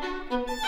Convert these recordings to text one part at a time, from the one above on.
Música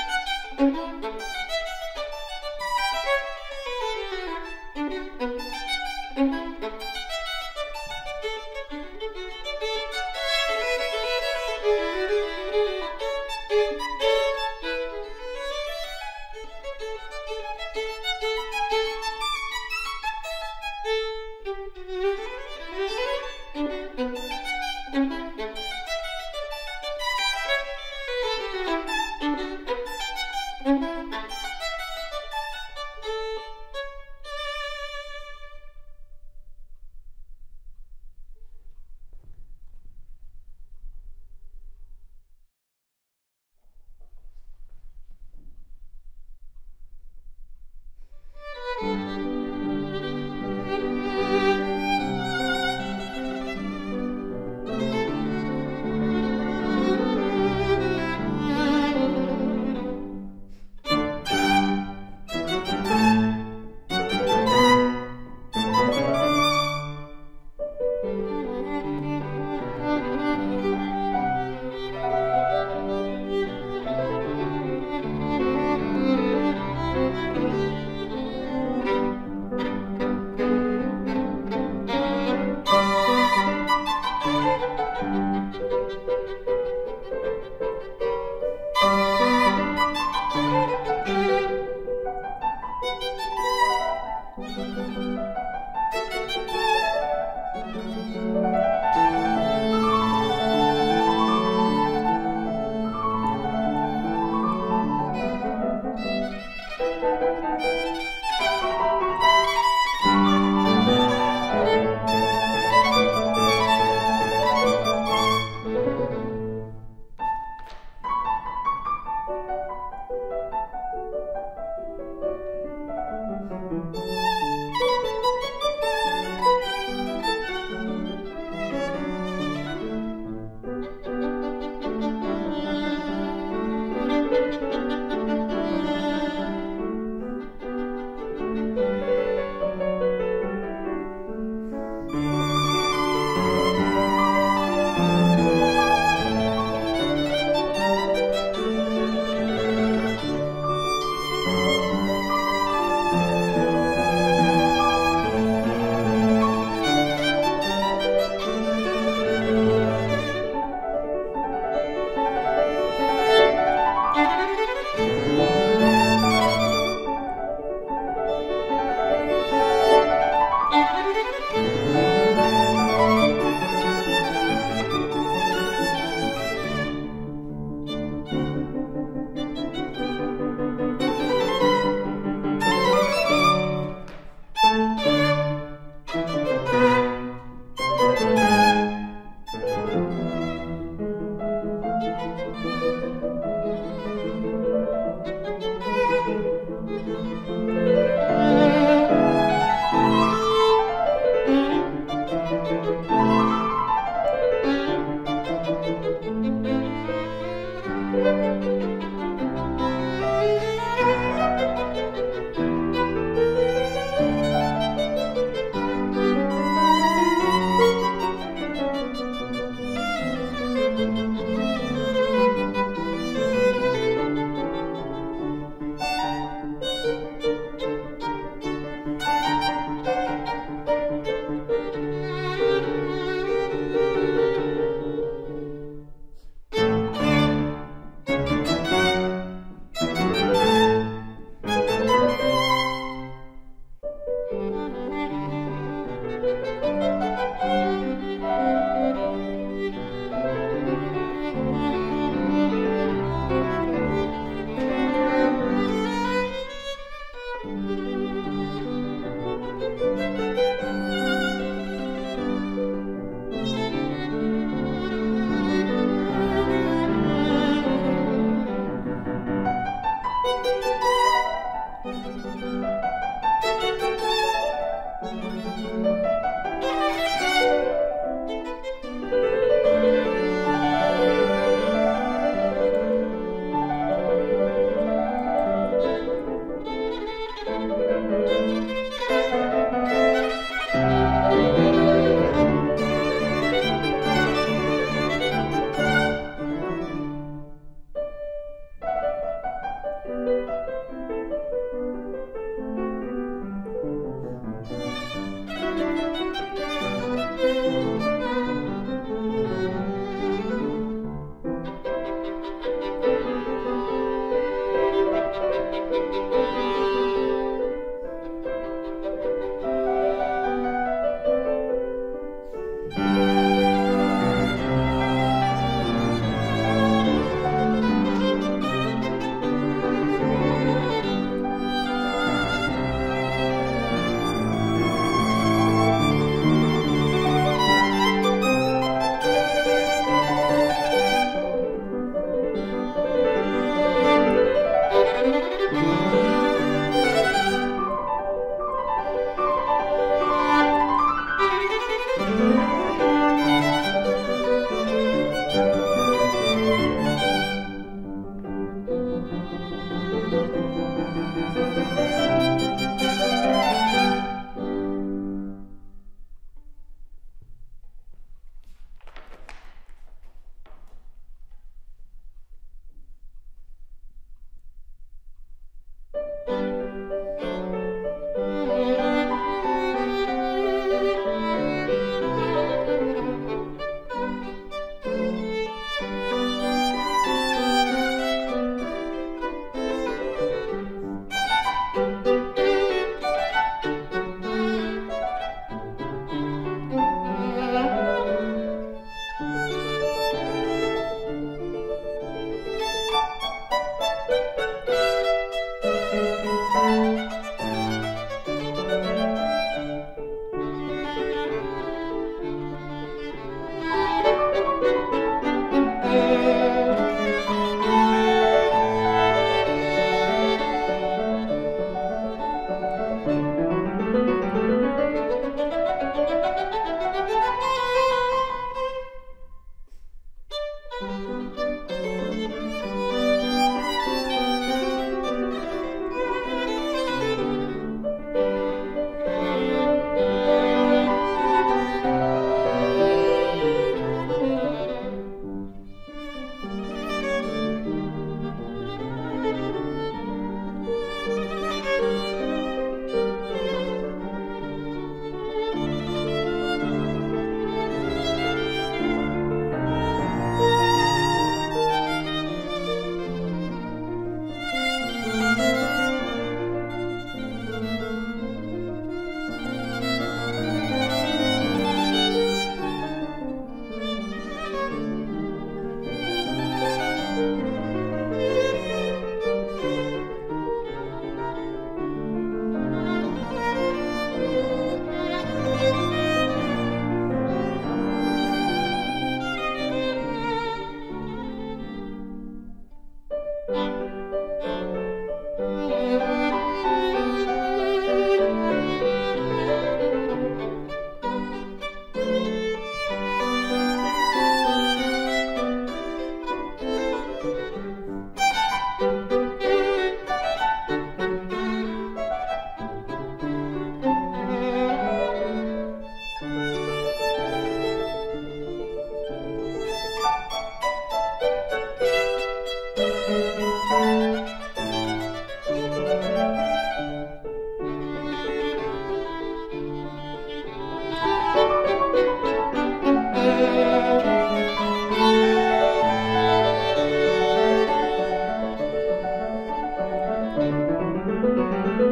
Música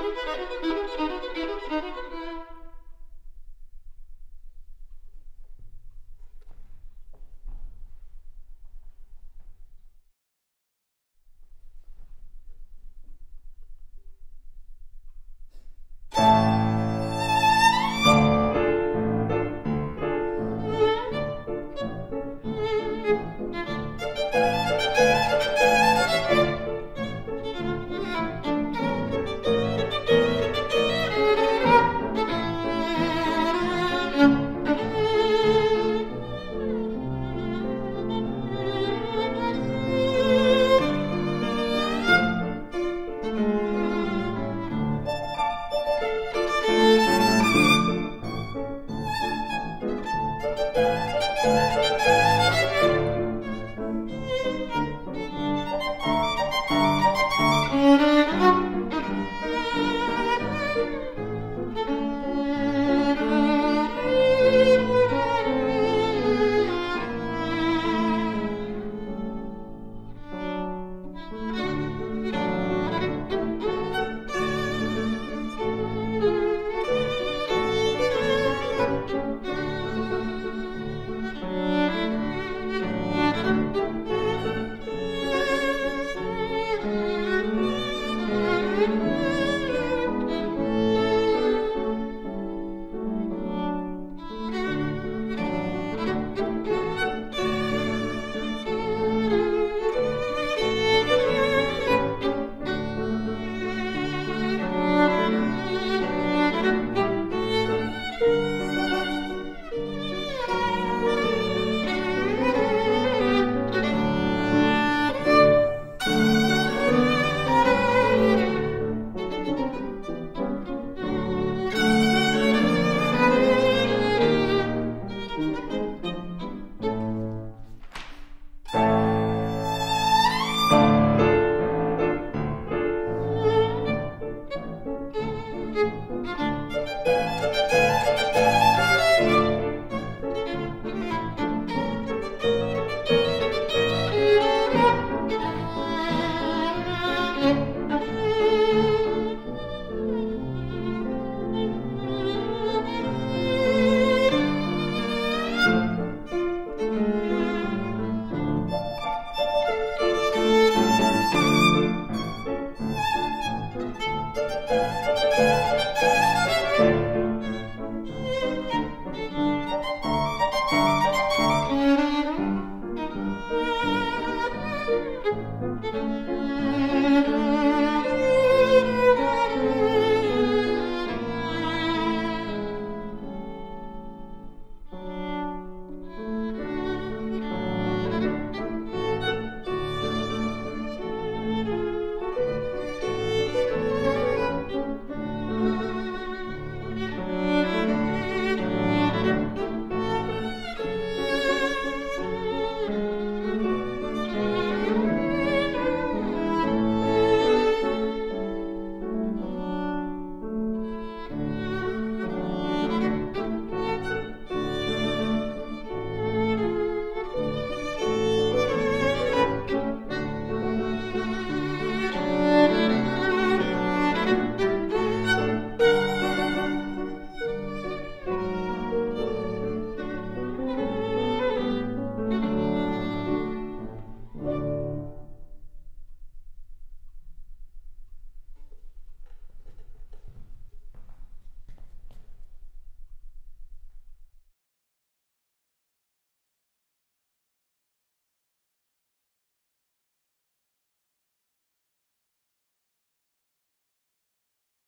thank you.